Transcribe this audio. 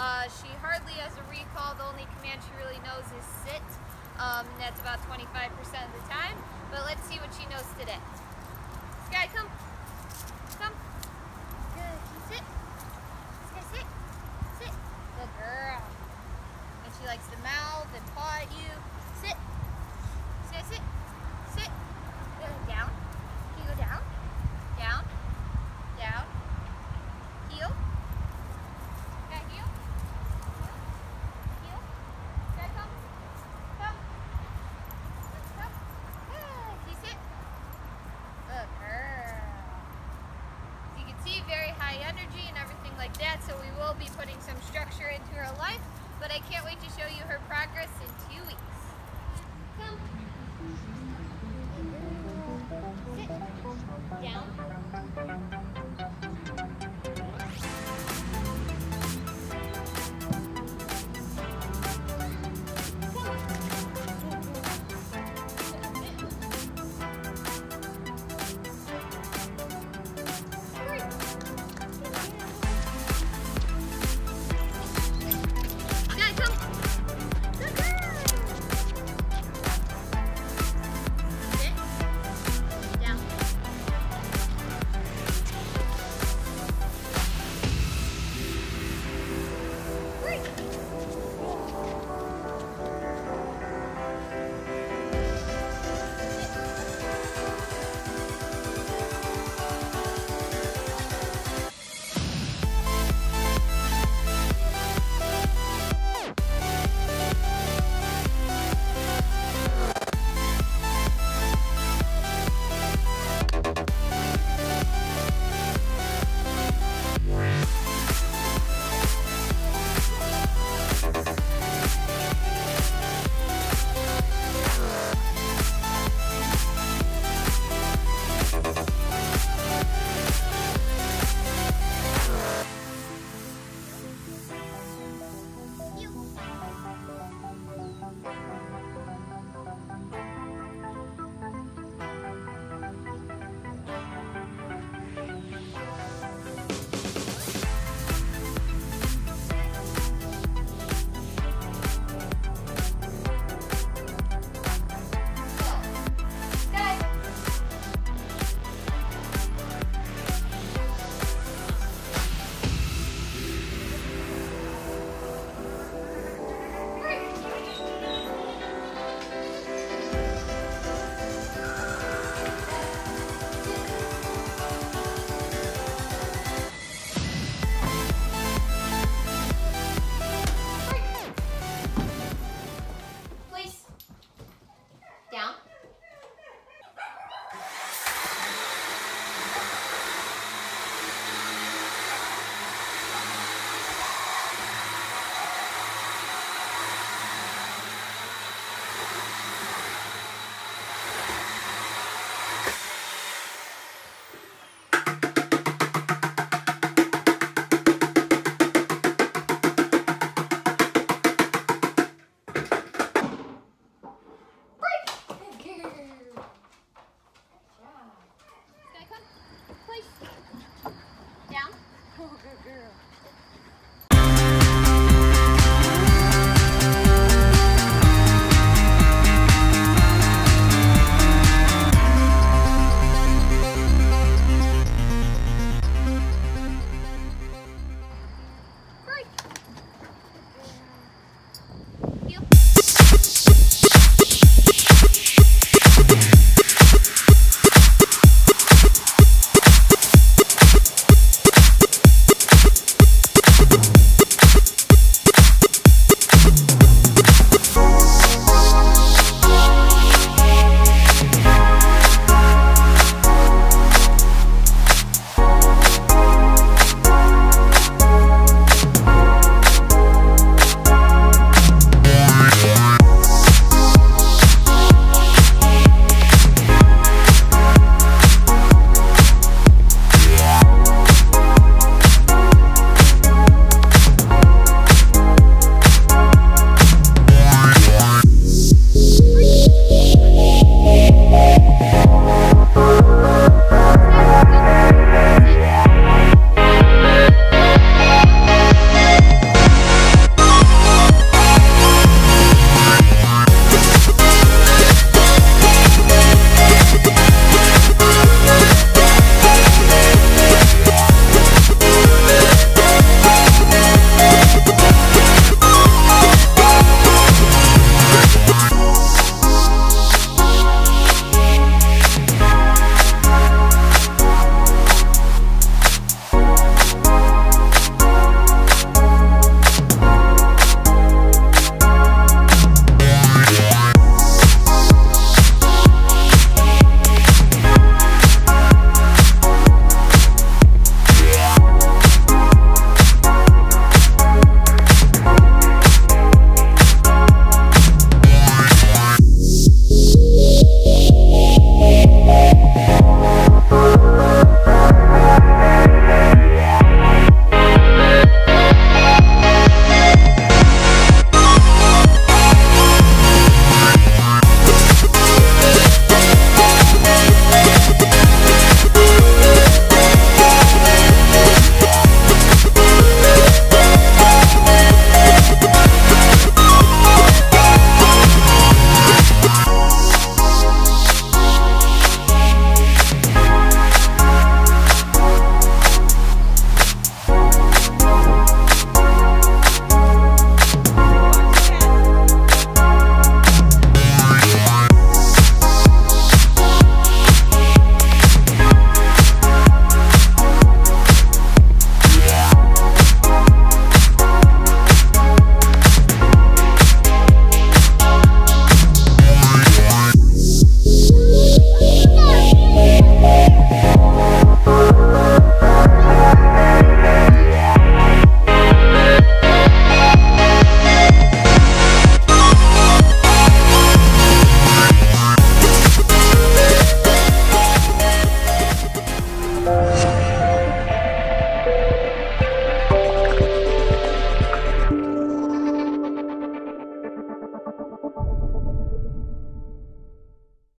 Uh, she hardly has a recall. The only command she really knows is sit. Um, that's about 25% of the time. But let's see what she knows today. Skye, come.